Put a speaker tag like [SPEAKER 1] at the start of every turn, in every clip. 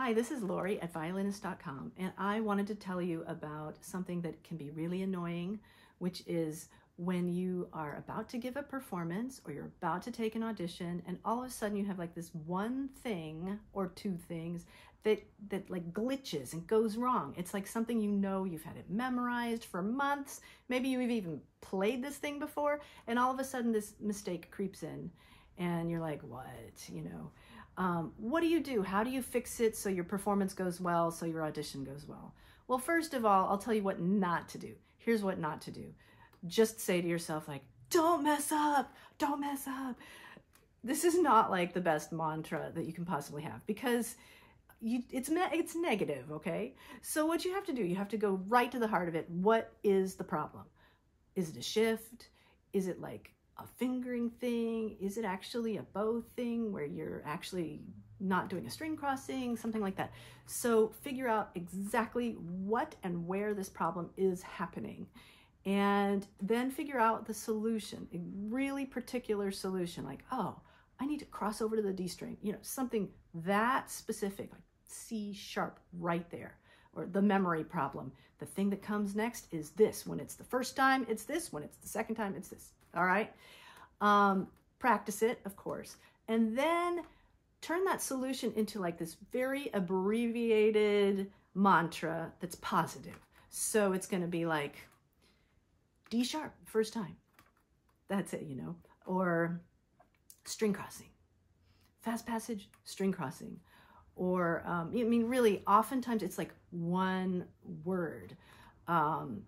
[SPEAKER 1] Hi, this is Laurie at violinist.com, and I wanted to tell you about something that can be really annoying, which is when you are about to give a performance or you're about to take an audition, and all of a sudden you have like this one thing or two things that that like glitches and goes wrong. It's like something you know you've had it memorized for months. Maybe you've even played this thing before, and all of a sudden this mistake creeps in, and you're like, "What?" You know. Um, what do you do? How do you fix it so your performance goes well, so your audition goes well? Well, first of all, I'll tell you what not to do. Here's what not to do. Just say to yourself, like, don't mess up, don't mess up. This is not like the best mantra that you can possibly have because you, it's it's negative, okay? So what you have to do, you have to go right to the heart of it. What is the problem? Is it a shift? Is it like a fingering thing? Is it actually a bow thing where you're actually not doing a string crossing, something like that? So figure out exactly what and where this problem is happening and then figure out the solution, a really particular solution like, oh, I need to cross over to the D string, you know, something that specific, like C sharp right there or the memory problem. The thing that comes next is this. When it's the first time, it's this. When it's the second time, it's this. All right. Um, practice it, of course. And then turn that solution into like this very abbreviated mantra that's positive. So it's going to be like D sharp, first time. That's it, you know. Or string crossing. Fast passage, string crossing. Or, um, I mean, really, oftentimes it's like one word. Um,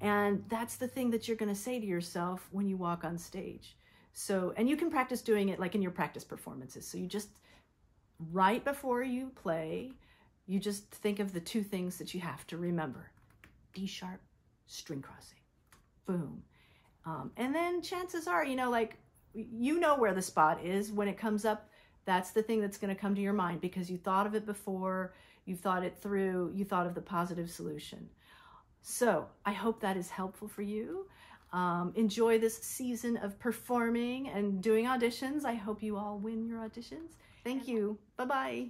[SPEAKER 1] and that's the thing that you're going to say to yourself when you walk on stage. So, and you can practice doing it like in your practice performances. So you just, right before you play, you just think of the two things that you have to remember. D sharp, string crossing, boom. Um, and then chances are, you know, like you know where the spot is when it comes up. That's the thing that's going to come to your mind because you thought of it before, you thought it through, you thought of the positive solution. So I hope that is helpful for you. Um, enjoy this season of performing and doing auditions. I hope you all win your auditions. Thank you. Bye-bye.